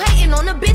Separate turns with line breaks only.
hating on the bitch.